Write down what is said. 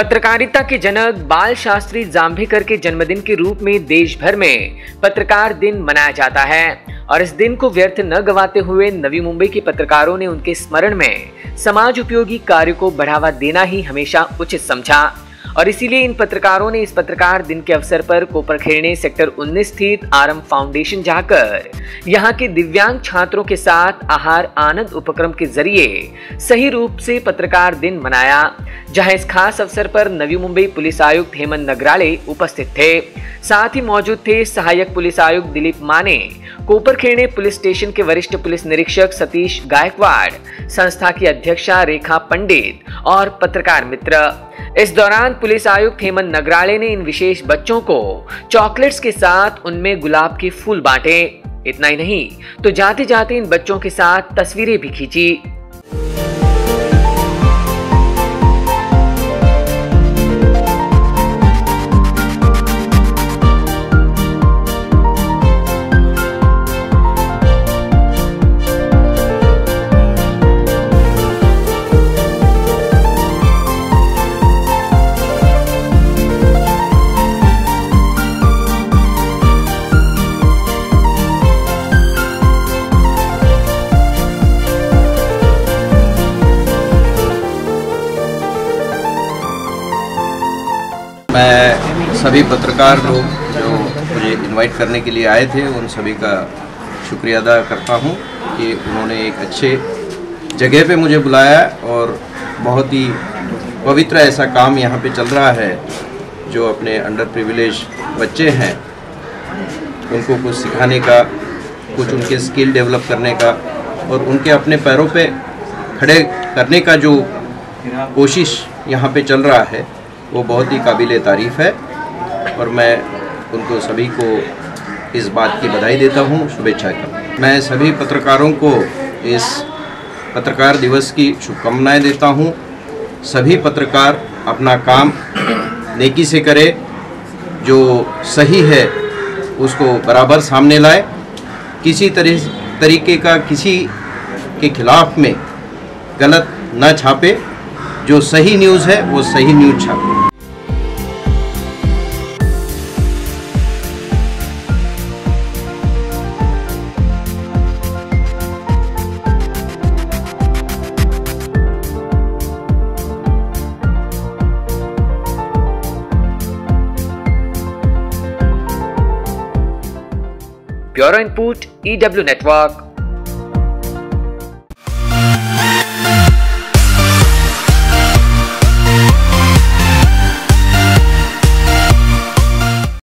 पत्रकारिता के जनक बाल शास्त्री जाम्भेकर के जन्मदिन के रूप में देश भर में पत्रकार दिन मनाया जाता है और इस दिन को व्यर्थ न गवाते हुए नवी मुंबई के पत्रकारों ने उनके स्मरण में समाज उपयोगी कार्य को बढ़ावा देना ही हमेशा उचित समझा। और इसीलिए इन पत्रकारों ने इस पत्रकार दिन के अवसर पर कोपरखेड़े सेक्टर 19 स्थित आरम फाउंडेशन जाकर यहाँ के दिव्यांग छात्रों के साथ आहार आनंद उपक्रम के ज़रिए सही रूप से पत्रकार दिन मनाया, जहाँ इस खास अवसर पर नवी मुंबई पुलिस आयुक्त हेमंत नगराले उपस्थित थे। साथ ही मौजूद थे सहायक पुलिस आयुक्त दिलीप माने कोपरखेड़े पुलिस स्टेशन के वरिष्ठ पुलिस निरीक्षक सतीश गायकवाड़, संस्था की अध्यक्षा रेखा पंडित और पत्रकार मित्र। इस दौरान पुलिस आयुक्त हेमंत नगराले ने इन विशेष बच्चों को चॉकलेट्स के साथ उनमें गुलाब के फूल बांटे। इतना ही नहीं तो जाते जाते इन बच्चों के साथ तस्वीरें भी खींची। मैं सभी पत्रकार लोग जो मुझे इनवाइट करने के लिए आए थे, उन सभी का शुक्रिया अदा करता हूँ कि उन्होंने एक अच्छे जगह पे मुझे बुलाया और बहुत ही पवित्र ऐसा काम यहाँ पे चल रहा है जो अपने अंडर प्रिविलेज बच्चे हैं। उनको कुछ सिखाने का, कुछ उनके स्किल डेवलप करने का और उनके अपने पैरों पे खड़े करने का जो कोशिश यहाँ पे चल रहा है। वो बहुत ही काबिल तारीफ़ है और मैं उनको सभी को इस बात की बधाई देता हूँ, शुभेच्छा करता मैं सभी पत्रकारों को इस पत्रकार दिवस की शुभकामनाएँ देता हूँ। सभी पत्रकार अपना काम नेकी से करे, जो सही है उसको बराबर सामने लाए। किसी तरह तरीके का किसी के खिलाफ में गलत न छापे। जो सही न्यूज़ है, वो सही न्यूज़ छापे। Bureau Input EW Network